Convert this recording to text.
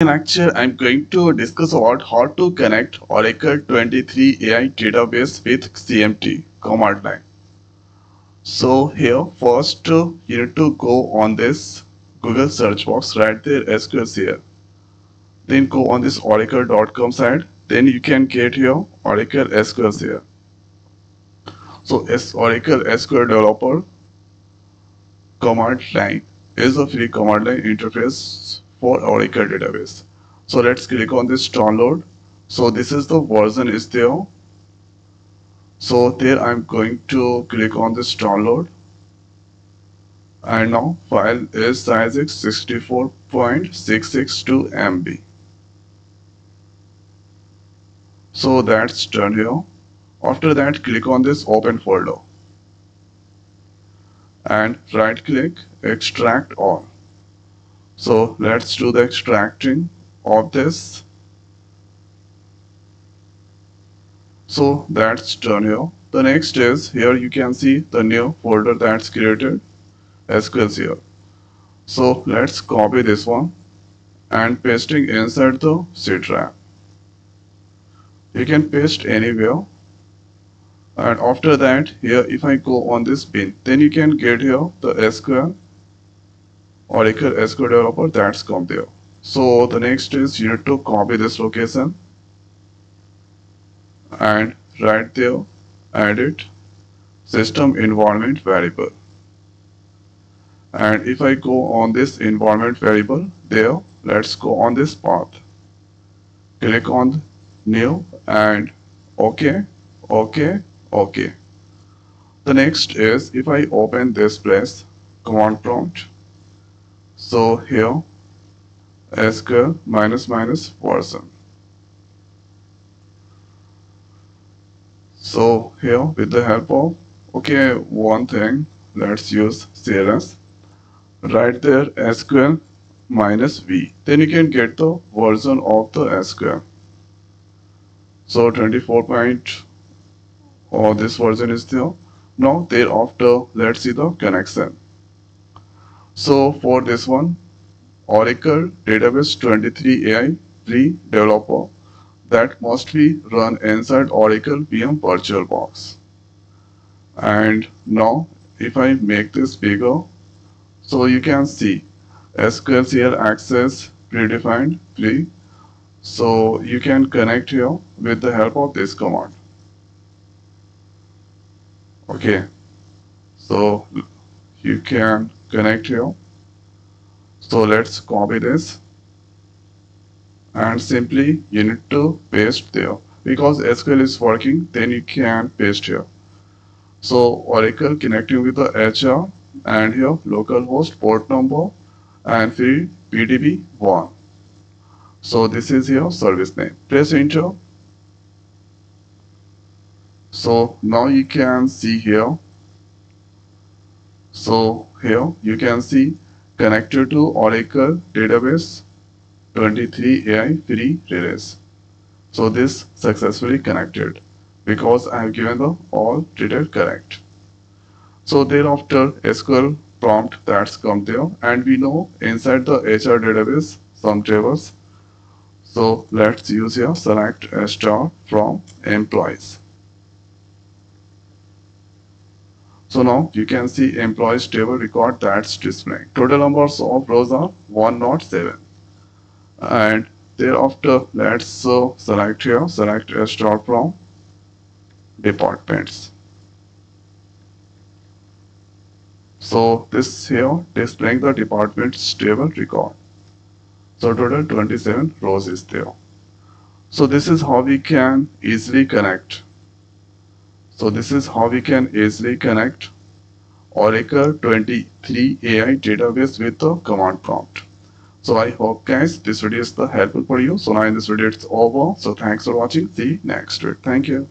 In lecture, I'm going to discuss about how to connect Oracle 23 AI database with CMD command line. So here first you need to go on this Google search box right there SQLcl. Then go on this oracle.com site. Then you can get here Oracle SQLcl. So as Oracle SQL developer command line is a free command line interface for Oracle database. So let's click on this download. So this is the version is there. So there I'm going to click on this download. And now file is size is 64.662 MB. So that's done here. After that click on this open folder and right click extract all so let's do the extracting of this. So that's done here. The next is here you can see the new folder that's created SQLcl. So let's copy this one and pasting inside the C drive you can paste anywhere. And after that here if I go on this bin then you can get here the SQL Oracle SQL developer that's come there. So the next is you need to copy this location and right there edit system environment variable. And if I go on this environment variable there let's go on this path. Click on new and okay okay okay the next is if I open this place command prompt so here SQL minus minus version so here with the help of okay one thing let's use CLS. Right there SQL minus V. Then you can get the version of the SQL so 24 point or this version is there. Now thereafter let's see the connection so for this one Oracle Database 23 AI free developer that mostly run inside Oracle VM VirtualBox and now if I make this bigger so you can see SQL here access predefined free. So you can connect here with the help of this command. Okay. So you can connect here so let's copy this and simply you need to paste there. Because SQL is working then you can paste here. So Oracle connecting with the HR and here localhost port number and free PDB 1 so this is your service name. Press enter. So now you can see here so here you can see connected to Oracle database 23 AI free release. So this successfully connected because I have given the all detail correct. So thereafter SQL prompt that's come there and we know inside the HR database some tables. So let's use here select a star from employees So now you can see employees table record that's displaying. Total numbers of rows are 107. And thereafter let's uh, select here, select a star from departments. So this here displaying the departments table record. So total 27 rows is there. So this is how we can easily connect so this is how we can easily connect Oracle 23 AI database with the command prompt. So I hope guys this video is the helpful for you. So now in this video it's over. So thanks for watching. See you next. Thank you.